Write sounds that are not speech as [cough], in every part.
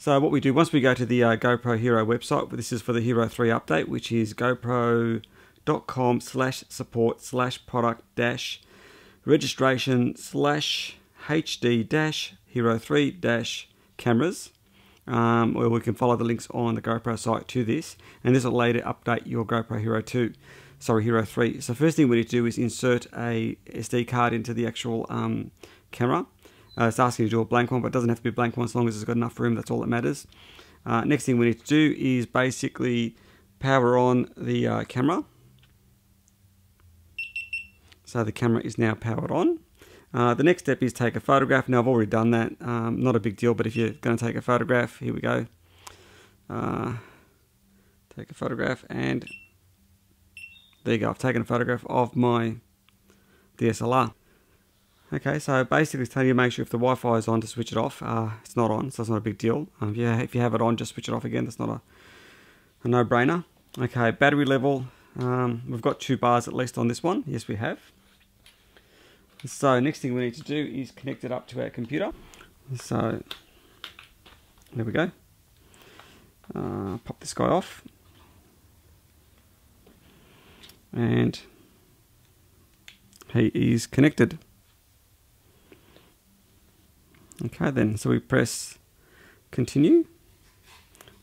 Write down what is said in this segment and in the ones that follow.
So what we do once we go to the uh, GoPro Hero website, this is for the Hero 3 update, which is gopro.com slash support slash product dash registration slash HD dash Hero 3 dash cameras. Um, we can follow the links on the GoPro site to this, and this will later update your GoPro Hero 2, sorry Hero 3. So first thing we need to do is insert a SD card into the actual um, camera. Uh, it's asking you to do a blank one, but it doesn't have to be a blank one as long as it's got enough room. That's all that matters. Uh, next thing we need to do is basically power on the uh, camera. So the camera is now powered on. Uh, the next step is take a photograph. Now I've already done that. Um, not a big deal, but if you're going to take a photograph, here we go. Uh, take a photograph and there you go. I've taken a photograph of my DSLR. Okay, so basically it's telling you to make sure if the Wi-Fi is on to switch it off. Uh, it's not on, so it's not a big deal. Um, you, if you have it on, just switch it off again. That's not a, a no-brainer. Okay, battery level. Um, we've got two bars at least on this one. Yes, we have. So next thing we need to do is connect it up to our computer. So there we go. Uh, pop this guy off. And he is connected. Okay then, so we press continue.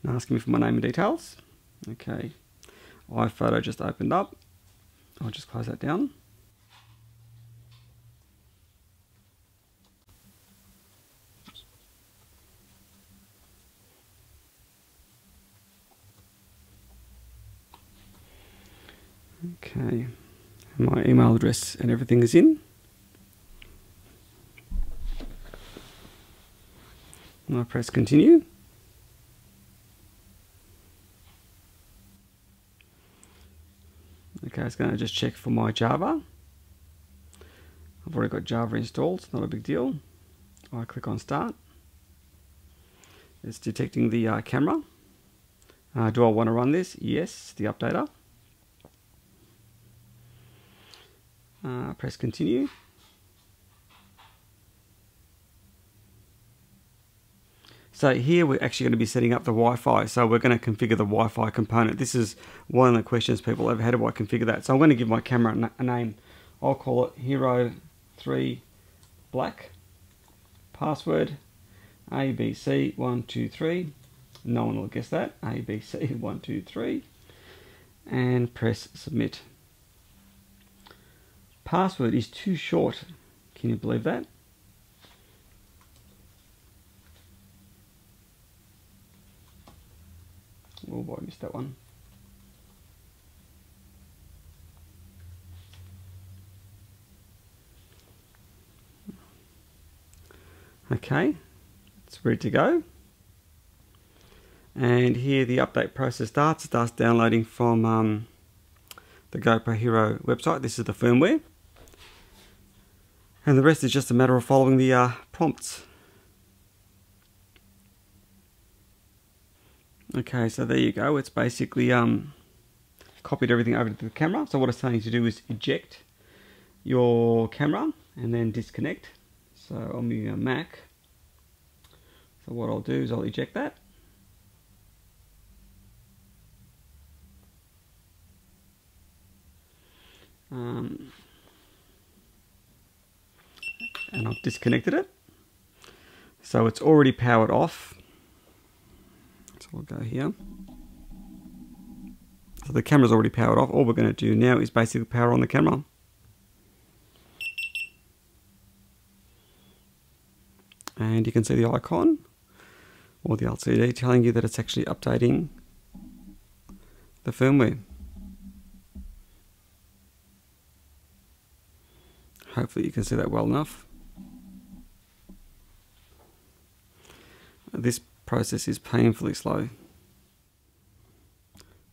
Asking me for my name and details. Okay, iPhoto just opened up. I'll just close that down. Okay, my email address and everything is in. I press continue. Okay, it's going to just check for my Java. I've already got Java installed, it's not a big deal. I click on start. It's detecting the uh, camera. Uh, do I want to run this? Yes, the updater. Uh, press continue. So here we're actually going to be setting up the Wi-Fi. So we're going to configure the Wi-Fi component. This is one of the questions people have. How do I configure that? So I'm going to give my camera a name. I'll call it Hero 3 Black. Password ABC123. No one will guess that. ABC123. [laughs] And press submit. Password is too short. Can you believe that? Oh boy, I missed that one. Okay, it's ready to go. And here the update process starts. It starts downloading from um, the GoPro Hero website. This is the firmware. And the rest is just a matter of following the uh, prompts. Okay, so there you go. It's basically um, copied everything over to the camera. So what it's telling you to do is eject your camera and then disconnect. So using a Mac. So what I'll do is I'll eject that. Um, and I've disconnected it. So it's already powered off so we'll go here. So the camera's already powered off. All we're going to do now is basically power on the camera. And you can see the icon or the LCD telling you that it's actually updating the firmware. Hopefully you can see that well enough. This process is painfully slow.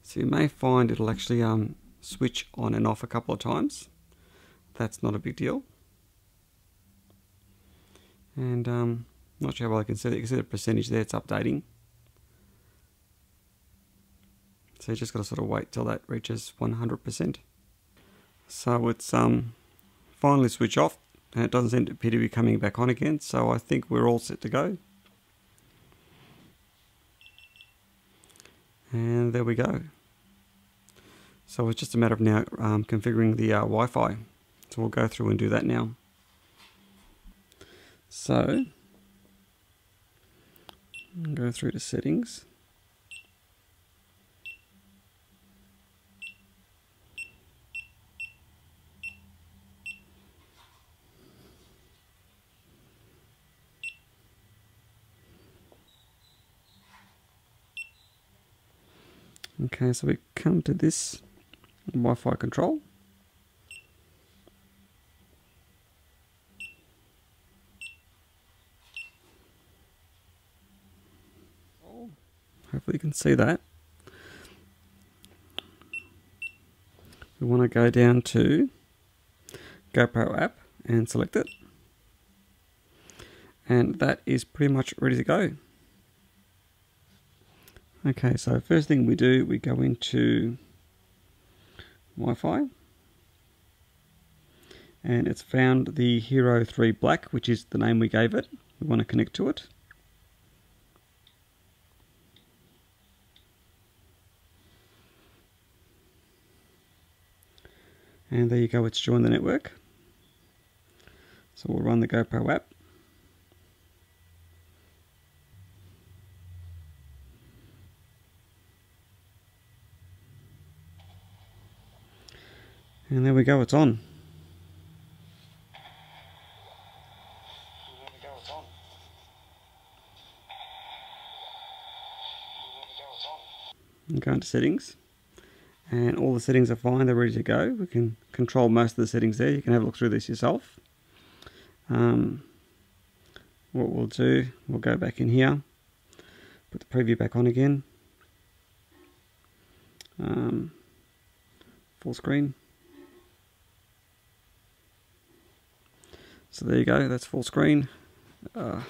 So you may find it'll actually um, switch on and off a couple of times. That's not a big deal. And um, not sure how well I can see it. You can see the percentage there, it's updating. So you just got to sort of wait till that reaches 100%. So it's um, finally switch off and it doesn't seem to appear to be coming back on again. So I think we're all set to go. And there we go. So it's just a matter of now um, configuring the uh, Wi-Fi. So we'll go through and do that now. So, go through to settings. Okay, so we come to this Wi-Fi control. Hopefully you can see that. We want to go down to GoPro app and select it. And that is pretty much ready to go. Okay, so first thing we do, we go into Wi-Fi. And it's found the Hero 3 Black, which is the name we gave it. We want to connect to it. And there you go, it's joined the network. So we'll run the GoPro app. And there we go, it's on. Go into settings. And all the settings are fine they're ready to go. We can control most of the settings there. You can have a look through this yourself. Um, what we'll do we'll go back in here. Put the preview back on again. Um, full screen so there you go that's full screen uh,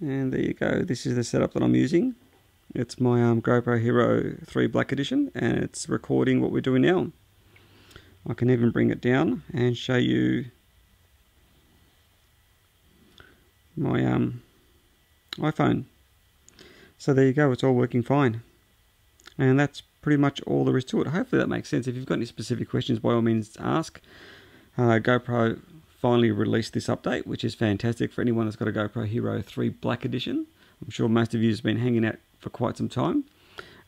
And there you go, this is the setup that I'm using. It's my um, GoPro Hero 3 Black Edition and it's recording what we're doing now. I can even bring it down and show you my um, iPhone. So there you go, it's all working fine. And that's pretty much all there is to it. Hopefully that makes sense. If you've got any specific questions, by all means ask. Uh, GoPro finally released this update, which is fantastic for anyone that's got a GoPro Hero 3 Black Edition. I'm sure most of you have been hanging out for quite some time.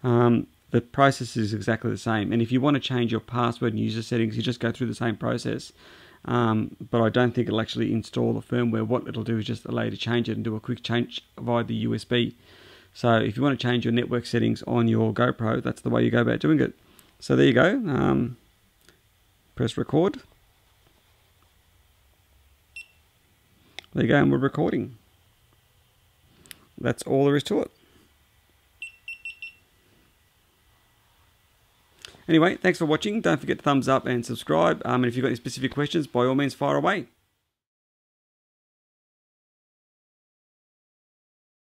Um, the process is exactly the same, and if you want to change your password and user settings, you just go through the same process. Um, but I don't think it'll actually install the firmware. What it'll do is just allow you to change it and do a quick change via the USB. So if you want to change your network settings on your GoPro, that's the way you go about doing it. So there you go. Um, press record. There you go, and we're recording. That's all there is to it. Anyway, thanks for watching. Don't forget to thumbs up and subscribe. Um, and if you've got any specific questions, by all means, fire away.